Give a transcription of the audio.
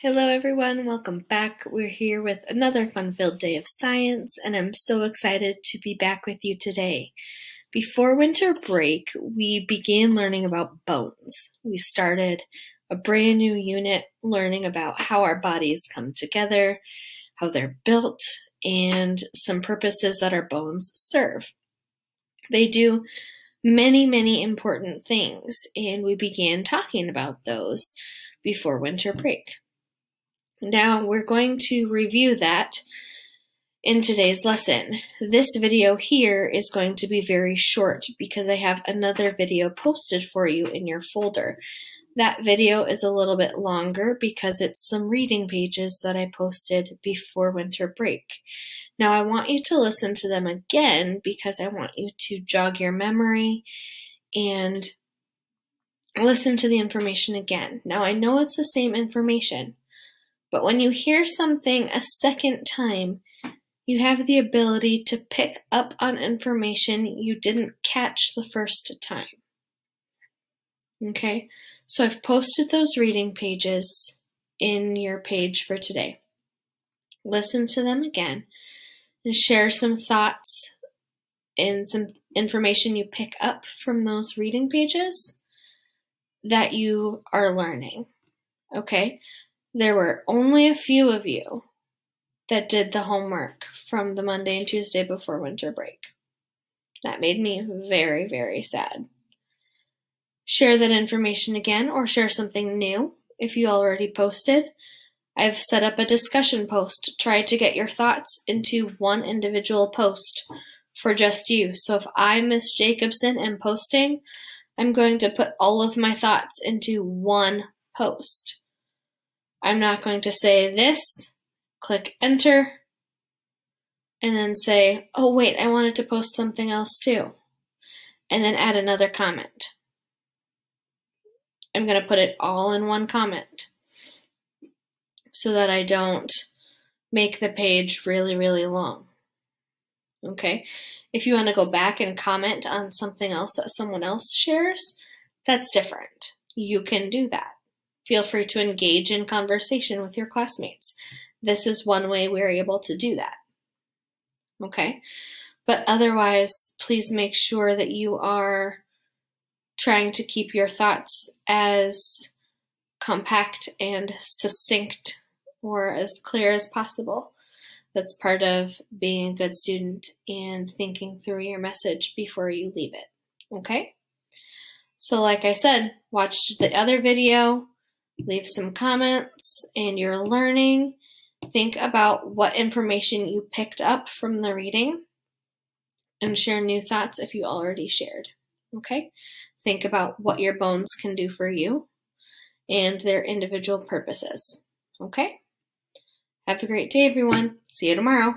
Hello, everyone. Welcome back. We're here with another fun filled day of science, and I'm so excited to be back with you today. Before winter break, we began learning about bones. We started a brand new unit learning about how our bodies come together, how they're built, and some purposes that our bones serve. They do many, many important things, and we began talking about those before winter break. Now we're going to review that in today's lesson. This video here is going to be very short because I have another video posted for you in your folder. That video is a little bit longer because it's some reading pages that I posted before winter break. Now I want you to listen to them again because I want you to jog your memory and listen to the information again. Now I know it's the same information, but when you hear something a second time, you have the ability to pick up on information you didn't catch the first time. Okay, so I've posted those reading pages in your page for today. Listen to them again and share some thoughts and some information you pick up from those reading pages that you are learning. Okay, there were only a few of you that did the homework from the Monday and Tuesday before winter break. That made me very, very sad. Share that information again or share something new if you already posted. I've set up a discussion post. Try to get your thoughts into one individual post for just you. So if I, Miss Jacobson, am posting, I'm going to put all of my thoughts into one post. I'm not going to say this, click enter, and then say, oh wait, I wanted to post something else too. And then add another comment. I'm going to put it all in one comment so that I don't make the page really, really long. Okay? If you want to go back and comment on something else that someone else shares, that's different. You can do that. Feel free to engage in conversation with your classmates. This is one way we're able to do that. Okay? But otherwise, please make sure that you are trying to keep your thoughts as compact and succinct or as clear as possible. That's part of being a good student and thinking through your message before you leave it. Okay? So, like I said, watch the other video, leave some comments and your learning. Think about what information you picked up from the reading and share new thoughts if you already shared. Okay? Think about what your bones can do for you and their individual purposes. Okay? Have a great day, everyone. See you tomorrow.